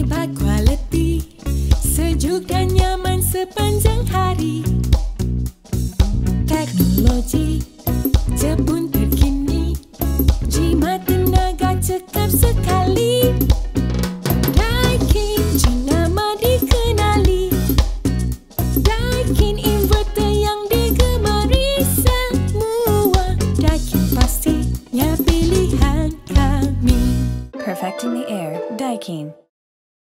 hebat quality Sejuk dan nyaman sepanjang hari. Teknologi Jepun terkini jimat tenaga cekap sekali. Daikin jenama dikenali Daikin inverter yang digemari semua. Daikin pastinya pilihan kami. Perfecting the air, Daikin.